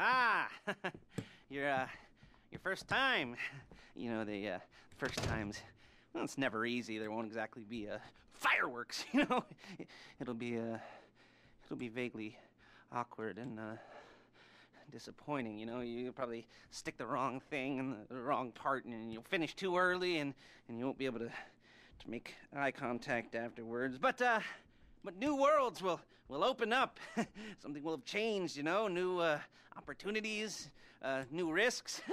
Ah, your uh, your first time. You know the uh, first times. Well, it's never easy. There won't exactly be uh, fireworks. You know, it'll be uh, it'll be vaguely awkward and uh, disappointing. You know, you'll probably stick the wrong thing in the wrong part, and you'll finish too early, and and you won't be able to to make eye contact afterwards. But uh, but new worlds will will open up. Something will have changed. You know, new uh, opportunities, uh, new risks.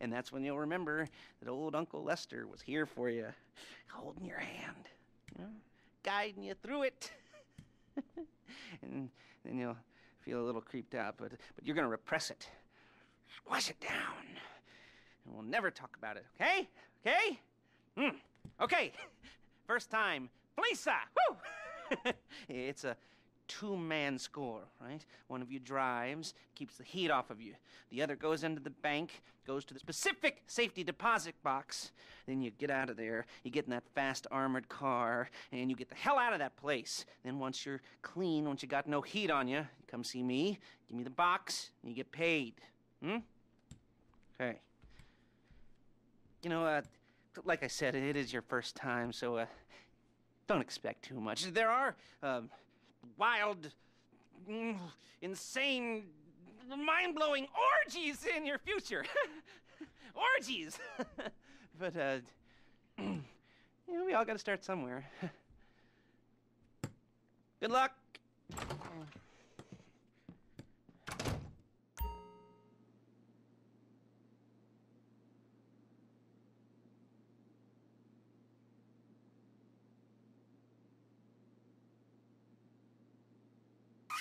And that's when you'll remember that old Uncle Lester was here for you, holding your hand, you know, guiding you through it. and then you'll feel a little creeped out, but, but you're going to repress it, squash it down, and we'll never talk about it, okay? Okay? Hmm. Okay. First time, Felisa! Woo! it's a two man score, right? One of you drives, keeps the heat off of you. The other goes into the bank, goes to the specific safety deposit box. Then you get out of there, you get in that fast armored car, and you get the hell out of that place. Then once you're clean, once you got no heat on you, you come see me, give me the box, and you get paid. Hmm? Okay. You know, uh, like I said, it is your first time, so uh, don't expect too much. There are um, wild, mm, insane, mind blowing orgies in your future. orgies! but, uh, you know, we all gotta start somewhere. Good luck!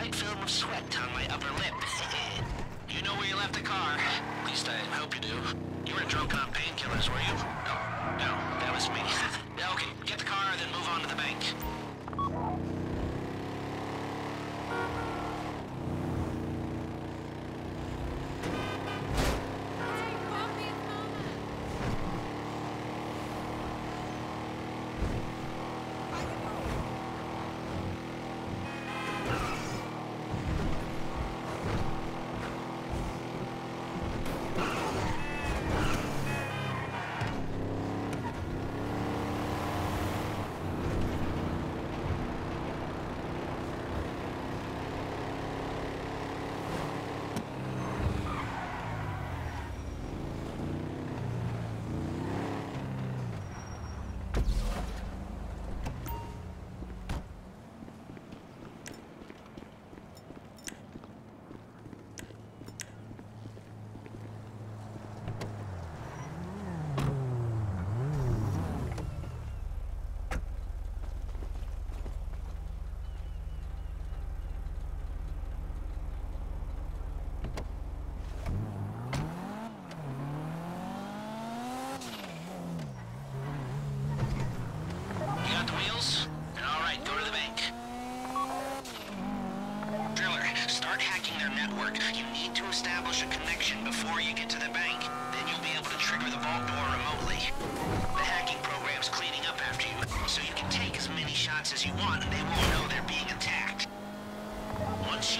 stomach and a light film of sweat on my upper lip.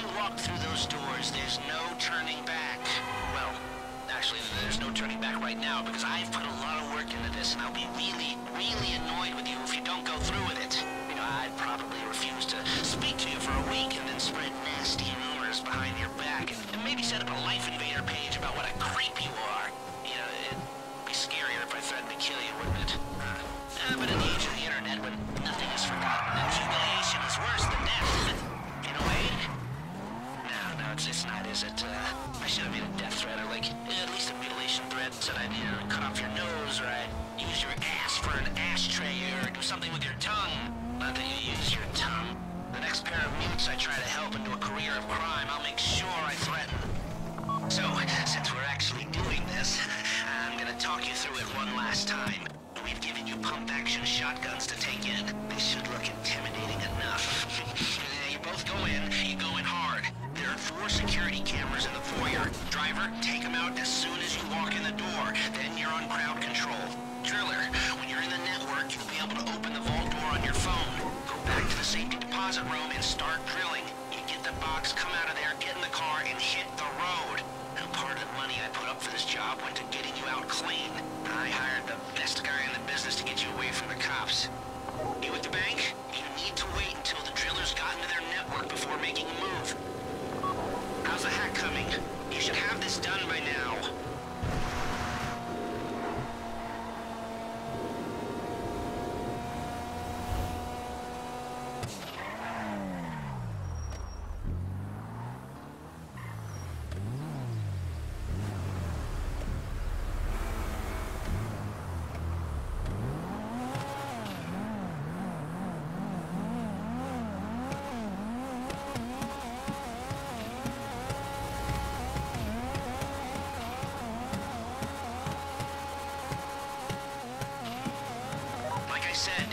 You walk through those doors, there's no turning back. Well, actually, there's no turning back right now because I've put a lot of work into this, and I'll be really, really annoyed with you if you don't go through with it. No, it's, not, is it? Uh, I should have made a death threat, or like, at least a mutilation threat, said I'd, you cut off your nose, or I'd use your ass for an ashtray, or do something with your tongue. Not that you use your tongue. The next pair of mutes I try to help into a career of crime, I'll make sure I threaten. So, since we're actually doing this, I'm gonna talk you through it one last time. We've given you pump-action shotguns to take in. They should look intimidating security cameras in the foyer. Driver, take them out as soon as you walk in the door. Then you're on crowd control. Driller, when you're in the network, you'll be able to open the vault door on your phone. Go back to the safety deposit room and start drilling. You get the box, come out of there, get in the car, and hit the road. And part of the money I put up for this job went to getting you out clean. I hired the best guy in the business to get you away from the cops. You at the bank? You need to wait until the drillers got into their network before making a move. Hack coming? You should have this done by now. said.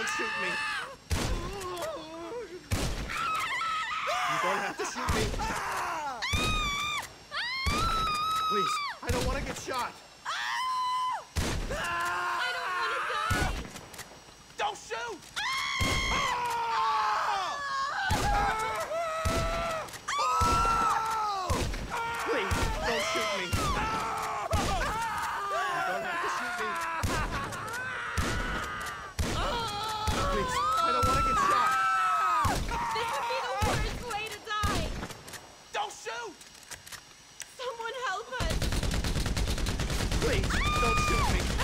don't shoot me. You don't have to shoot me. Please, I don't want to get shot. please. I don't want to get shot. This would be the worst way to die. Don't shoot! Someone help us. Please, don't shoot me.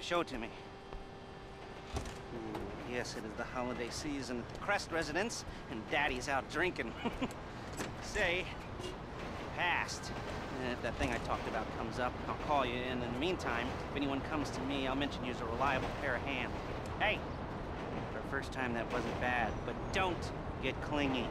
and show it to me. Hmm, yes, it is the holiday season at the Crest residence, and Daddy's out drinking. Say, past. And if that thing I talked about comes up, I'll call you. And in the meantime, if anyone comes to me, I'll mention you as a reliable pair of hands. Hey, for a first time, that wasn't bad, but don't get clingy.